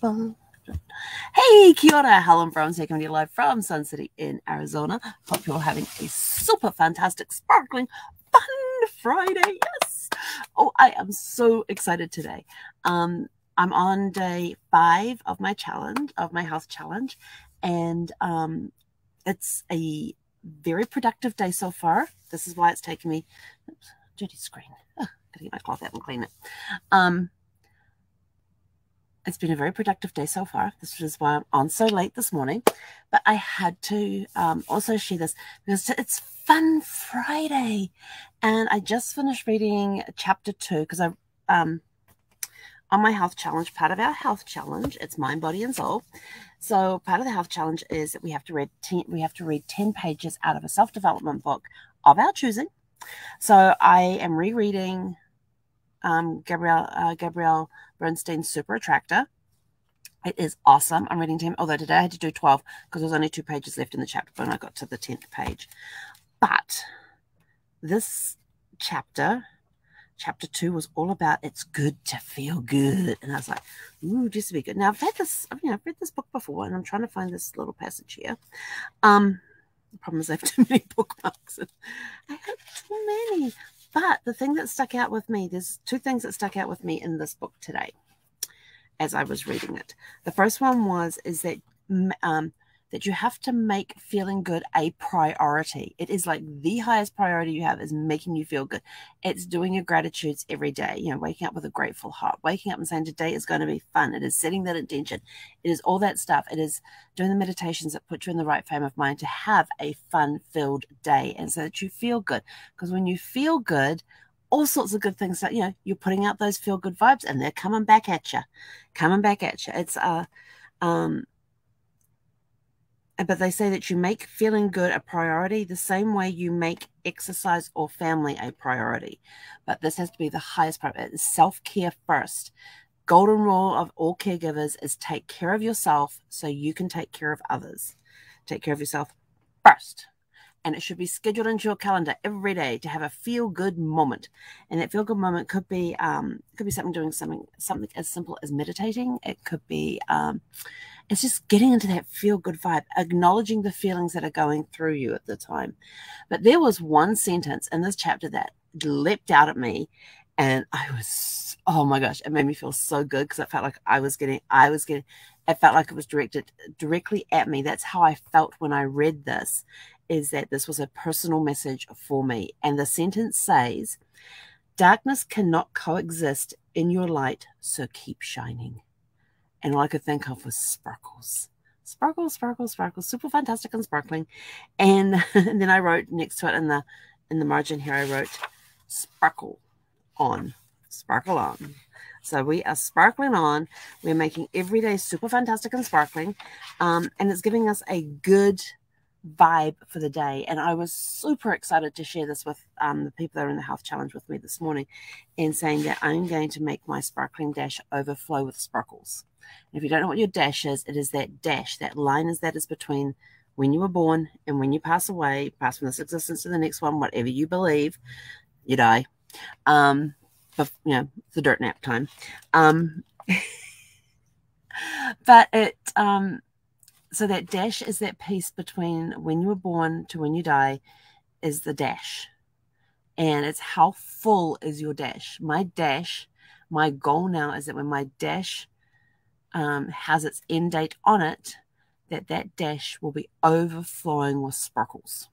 Hey, kia ora, Helen Brahms here coming to you live from Sun City in Arizona. Hope you're having a super fantastic, sparkling, fun Friday. Yes. Oh, I am so excited today. Um, I'm on day five of my challenge, of my health challenge, and um, it's a very productive day so far. This is why it's taken me. Oops, dirty screen. Oh, gotta get my cloth out and clean it. Um, it's been a very productive day so far. This is why I'm on so late this morning. But I had to um, also share this because it's Fun Friday. And I just finished reading chapter two because I, um, on my health challenge, part of our health challenge, it's mind, body, and soul. So part of the health challenge is that we have to read 10, we have to read 10 pages out of a self-development book of our choosing. So I am rereading um, Gabrielle uh, Gabrielle Bernstein's Super Attractor. It is awesome. I'm reading 10, although today I had to do 12 because there's only two pages left in the chapter when I got to the 10th page. But this chapter, chapter two, was all about it's good to feel good. And I was like, ooh, just to be good. Now I've had this, I mean, I've read this book before and I'm trying to find this little passage here. Um, the problem is I have too many bookmarks. I have too many. But the thing that stuck out with me, there's two things that stuck out with me in this book today as I was reading it. The first one was is that um, that you have to make feeling good a priority. It is like the highest priority you have is making you feel good. It's doing your gratitudes every day, you know, waking up with a grateful heart, waking up and saying today is going to be fun. It is setting that intention. It is all that stuff. It is doing the meditations that put you in the right frame of mind to have a fun filled day and so that you feel good. Because when you feel good, all sorts of good things that you know you're putting out those feel good vibes and they're coming back at you coming back at you it's uh um but they say that you make feeling good a priority the same way you make exercise or family a priority. But this has to be the highest priority. Self care first. Golden rule of all caregivers is take care of yourself so you can take care of others. Take care of yourself first. And it should be scheduled into your calendar every day to have a feel good moment. And that feel good moment could be um, could be something doing something something as simple as meditating. It could be um, it's just getting into that feel good vibe, acknowledging the feelings that are going through you at the time. But there was one sentence in this chapter that leapt out at me, and I was, oh my gosh, it made me feel so good because it felt like I was getting, I was getting, it felt like it was directed directly at me. That's how I felt when I read this, is that this was a personal message for me. And the sentence says, Darkness cannot coexist in your light, so keep shining and all I could think of was sparkles. Sparkles, sparkles, sparkles, super fantastic and sparkling. And, and then I wrote next to it in the in the margin here, I wrote sparkle on. Sparkle on. So we are sparkling on. We're making every day super fantastic and sparkling. Um, and it's giving us a good vibe for the day. And I was super excited to share this with um, the people that are in the health challenge with me this morning and saying that I'm going to make my sparkling dash overflow with sparkles. And if you don't know what your dash is, it is that dash, that line is that is between when you were born and when you pass away, pass from this existence to the next one, whatever you believe, you die. Um, but you know, it's the dirt nap time. Um, but it um so that dash is that piece between when you were born to when you die is the dash. And it's how full is your dash. My dash my goal now is that when my dash um, has its end date on it that that dash will be overflowing with sparkles.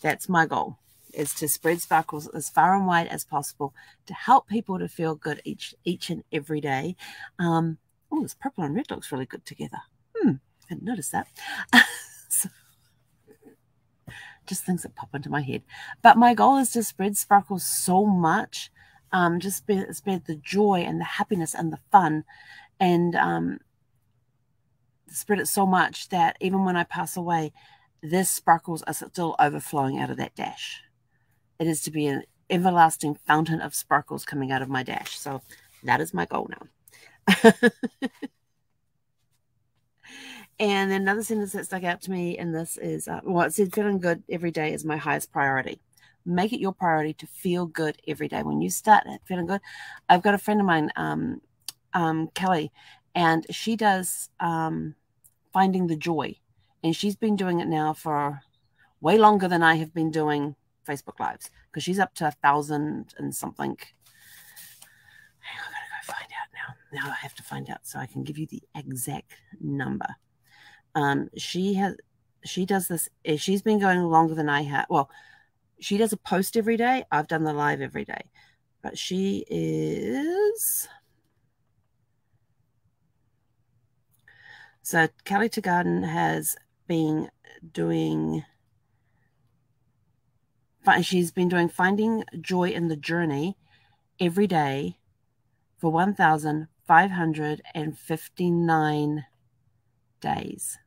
That's my goal is to spread sparkles as far and wide as possible to help people to feel good each each and every day. Um, oh this purple and red looks really good together hmm didn't notice that. so, just things that pop into my head. But my goal is to spread sparkles so much, um, just spread, spread the joy and the happiness and the fun, and um, spread it so much that even when I pass away, this sparkles are still overflowing out of that dash. It is to be an everlasting fountain of sparkles coming out of my dash. So that is my goal now. And another sentence that stuck out to me, and this is, uh, well, it said feeling good every day is my highest priority. Make it your priority to feel good every day. When you start feeling good, I've got a friend of mine, um, um, Kelly, and she does um, finding the joy, and she's been doing it now for way longer than I have been doing Facebook Lives because she's up to a thousand and something. I gotta go find out now. Now I have to find out so I can give you the exact number. Um, she has she does this. Eh, she's been going longer than I have. Well, she does a post every day. I've done the live every day, but she is. So Kelly Teagarden has been doing. She's been doing finding joy in the journey every day for 1,559 days.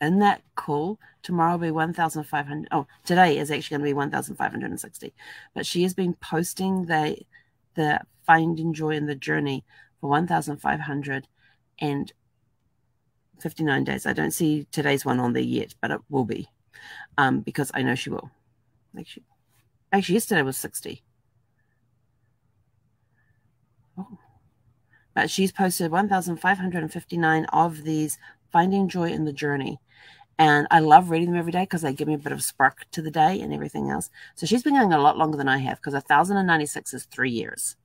Isn't that call, Tomorrow will be 1,500. Oh, today is actually going to be 1,560. But she has been posting the, the finding joy in the journey for 1,559 days. I don't see today's one on there yet, but it will be um, because I know she will. Actually, actually, yesterday was 60. But she's posted 1,559 of these finding joy in the journey. And I love reading them every day because they give me a bit of spark to the day and everything else. So she's been going a lot longer than I have because 1,096 is three years.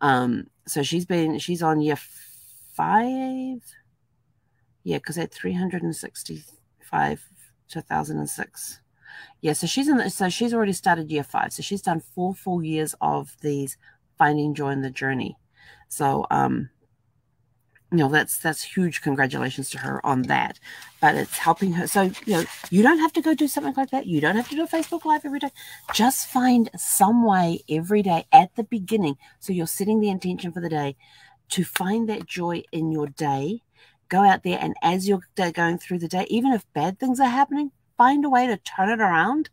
Um, so she's been, she's on year five. Yeah, because at 365 to 1,006. Yeah, so she's in the, so she's already started year five. So she's done four full years of these finding joy in the journey. So, um, you know that's that's huge congratulations to her on that. But it's helping her so you know you don't have to go do something like that. You don't have to do a facebook live every day. Just find some way every day at the beginning so you're setting the intention for the day to find that joy in your day. Go out there and as you're going through the day even if bad things are happening find a way to turn it around.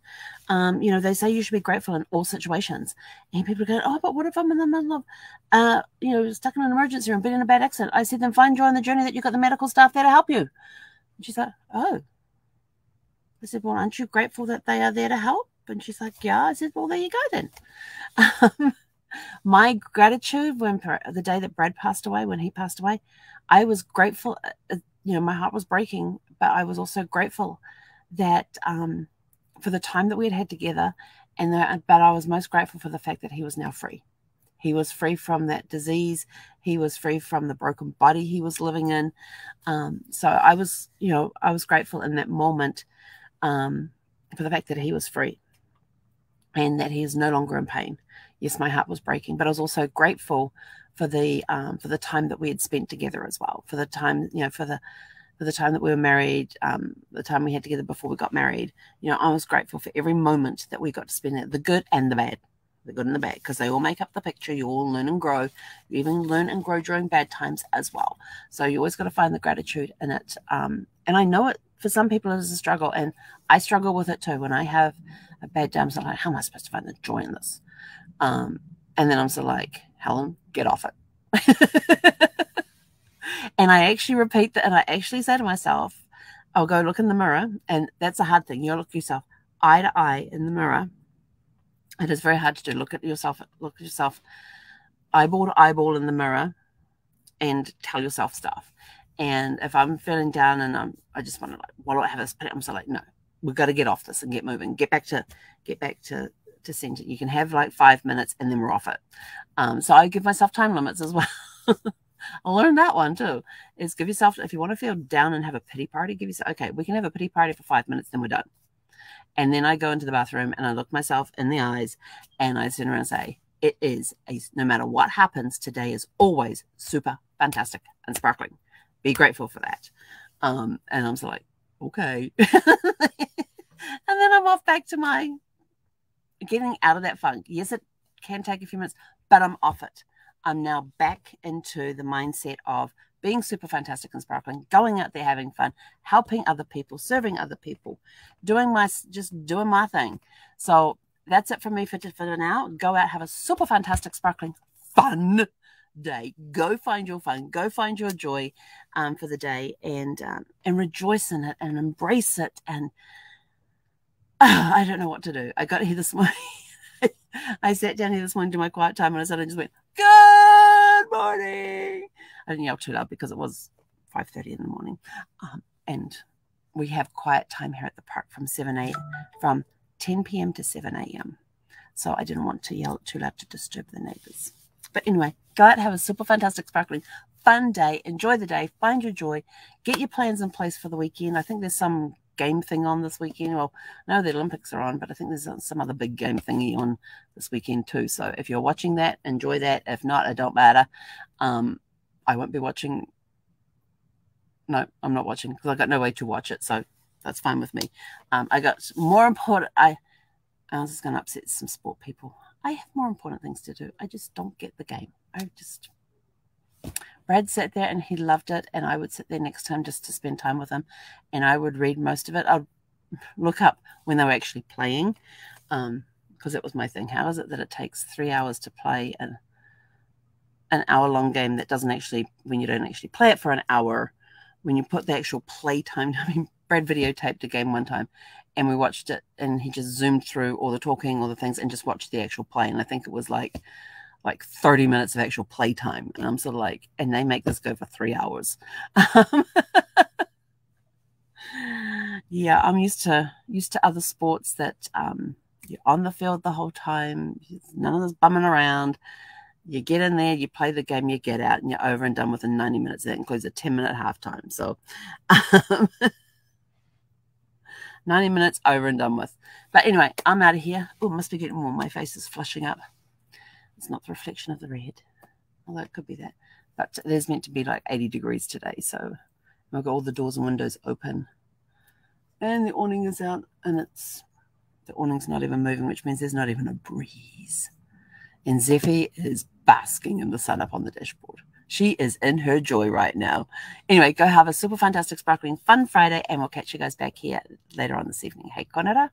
Um, you know, they say you should be grateful in all situations. And people go, oh, but what if I'm in the middle of, uh, you know, stuck in an emergency room, been in a bad accident? I said, then find joy in the journey that you've got the medical staff there to help you. And she's like, oh. I said, well, aren't you grateful that they are there to help? And she's like, yeah. I said, well, there you go then. My gratitude when the day that Brad passed away, when he passed away, I was grateful. Uh, you know, my heart was breaking, but I was also grateful that um, for the time that we had had together, and the, but I was most grateful for the fact that he was now free. He was free from that disease. He was free from the broken body he was living in. Um, so I was, you know, I was grateful in that moment um, for the fact that he was free and that he is no longer in pain. Yes, my heart was breaking, but I was also grateful for the um, for the time that we had spent together as well. For the time, you know, for the the time that we were married, um, the time we had together before we got married. You know, I was grateful for every moment that we got to spend there, the good and the bad, the good and the bad, because they all make up the picture. You all learn and grow. You even learn and grow during bad times as well. So you always got to find the gratitude in it. Um, and I know it for some people it is a struggle, and I struggle with it too. When I have a bad day, I'm so like, how am I supposed to find the joy in this? Um, and then I'm so like, Helen, get off it. And I actually repeat that, and I actually say to myself, I'll go look in the mirror, and that's a hard thing. You'll look yourself eye to eye in the mirror. It is very hard to do. Look at yourself, look at yourself eyeball to eyeball in the mirror and tell yourself stuff. And if I'm feeling down and I'm, I just want to like, why do I have this? I'm so like, no, we've got to get off this and get moving. Get back to, get back to, to center. You can have like five minutes and then we're off it. Um, so I give myself time limits as well. I learned that one too. Is give yourself if you want to feel down and have a pity party, give yourself okay, we can have a pity party for five minutes, then we're done. And then I go into the bathroom and I look myself in the eyes and I sit around and say, It is a no matter what happens, today is always super fantastic and sparkling. Be grateful for that. Um, and I'm like, okay. and then I'm off back to my getting out of that funk. Yes, it can take a few minutes, but I'm off it. I'm now back into the mindset of being super fantastic and sparkling, going out there having fun, helping other people, serving other people, doing my just doing my thing. So that's it for me for, for now. Go out, have a super fantastic, sparkling, fun day. Go find your fun. Go find your joy um, for the day, and um, and rejoice in it and embrace it. And I don't know what to do. I got here this morning. I sat down here this morning to my quiet time, and I suddenly just went, Good morning. I didn't yell too loud because it was 5.30 in the morning. Um, and we have quiet time here at the park from 7 a from 10 p.m. to 7 a.m. So I didn't want to yell too loud to disturb the neighbors. But anyway, go out, have a super fantastic, sparkling, fun day. Enjoy the day. Find your joy. Get your plans in place for the weekend. I think there's some game thing on this weekend. Well, no, the Olympics are on, but I think there's some other big game thingy on this weekend too. So if you're watching that, enjoy that. If not, it don't matter. Um, I won't be watching. No, I'm not watching because I got no way to watch it. So that's fine with me. Um, I got more important. I, I was just going to upset some sport people. I have more important things to do. I just don't get the game. I just. Brad sat there and he loved it, and I would sit there next to him just to spend time with him, and I would read most of it. I'd look up when they were actually playing, because um, that was my thing. How is it that it takes three hours to play an an hour long game that doesn't actually when you don't actually play it for an hour, when you put the actual play time? I mean, Brad videotaped a game one time, and we watched it, and he just zoomed through all the talking, all the things, and just watched the actual play. And I think it was like like 30 minutes of actual playtime. And I'm sort of like, and they make this go for three hours. yeah, I'm used to used to other sports that um, you're on the field the whole time. None of this bumming around. You get in there, you play the game, you get out, and you're over and done within 90 minutes. That includes a 10 minute halftime. So, um, 90 minutes over and done with. But anyway, I'm out of here. Oh, must be getting warm. My face is flushing up. It's not the reflection of the red. Although it could be that. But there's meant to be like 80 degrees today. So I've got all the doors and windows open. And the awning is out and it's the awning's not even moving, which means there's not even a breeze. And Zeffy is basking in the sun up on the dashboard. She is in her joy right now. Anyway, go have a super fantastic, sparkling, fun Friday, and we'll catch you guys back here later on this evening. Hey, kia ora.